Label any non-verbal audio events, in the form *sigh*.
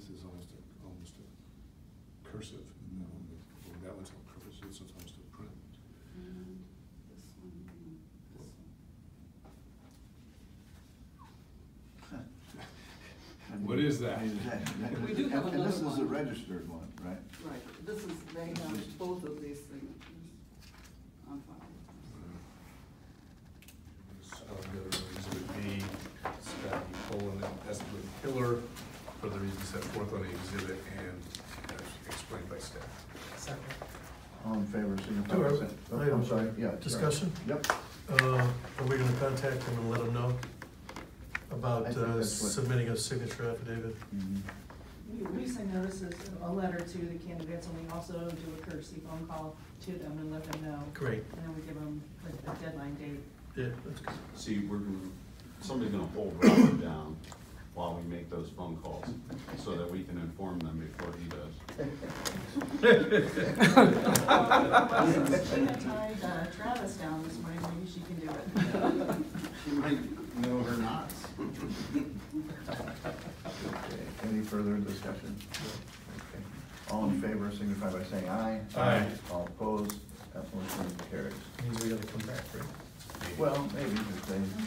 this is almost a, almost a cursive, and that one, well, that one's all cursive, this one's almost a print. And this one, and this one. *laughs* What is that? We do have And this is another the one. registered one, right? Right, this is, they have both of these signatures for the reasons set forth on the exhibit and as explained by staff. Second. All in favor, signify by I- saying. I Oh, have I'm sorry, yeah. sorry. discussion? Yep. Uh, are we gonna contact them and let them know about think uh, that's what- submitting a signature affidavit? Mhm. We, we send notices, a letter to the candidates, and we also do a courtesy phone call to them and let them know. Great, And then we give them a a deadline date. yeah, that's good. See, we're gonna, somebody's gonna hold Robert down while we make those phone calls, so that we can inform them before he does. She had tied uh, Travis down this morning, maybe she can do it. She might know her knots. Okay, any further discussion? Okay. All in favor, signify by saying aye. Aye. All opposed, that motion carries. Means we gotta come back, right? Well, maybe, if they, Maybe.